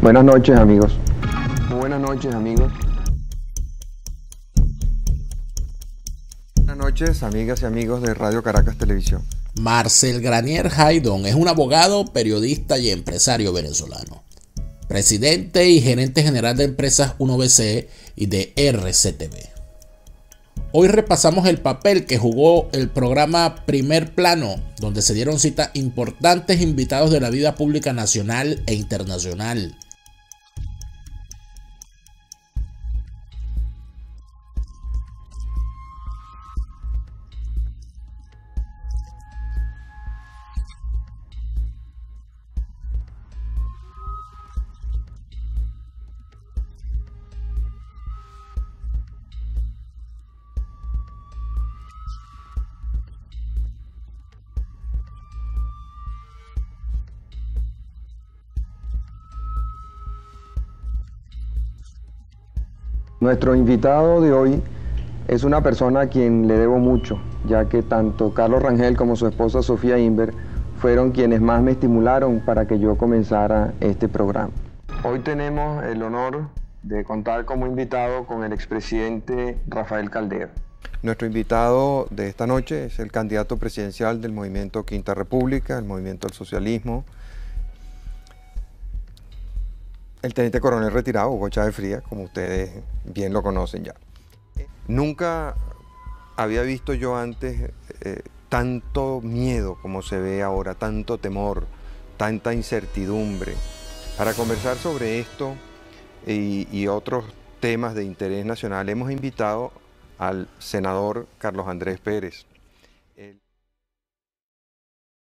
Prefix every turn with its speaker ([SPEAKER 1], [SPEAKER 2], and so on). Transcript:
[SPEAKER 1] Buenas noches amigos. Buenas noches amigos. Buenas noches amigas y amigos de Radio Caracas Televisión.
[SPEAKER 2] Marcel Granier Haydon es un abogado, periodista y empresario venezolano. Presidente y gerente general de empresas 1BC y de RCTV. Hoy repasamos el papel que jugó el programa Primer Plano, donde se dieron cita importantes invitados de la vida pública nacional e internacional.
[SPEAKER 1] Nuestro invitado de hoy es una persona a quien le debo mucho, ya que tanto Carlos Rangel como su esposa Sofía Inver fueron quienes más me estimularon para que yo comenzara este programa. Hoy tenemos el honor de contar como invitado con el expresidente Rafael Caldera. Nuestro invitado de esta noche es el candidato presidencial del movimiento Quinta República, el movimiento del socialismo, el teniente coronel retirado, Hugo Chávez Frías, como ustedes bien lo conocen ya. Nunca había visto yo antes eh, tanto miedo como se ve ahora, tanto temor, tanta incertidumbre. Para conversar sobre esto y, otros temas de interés nacional, hemos invitado al senador Carlos Andrés Pérez.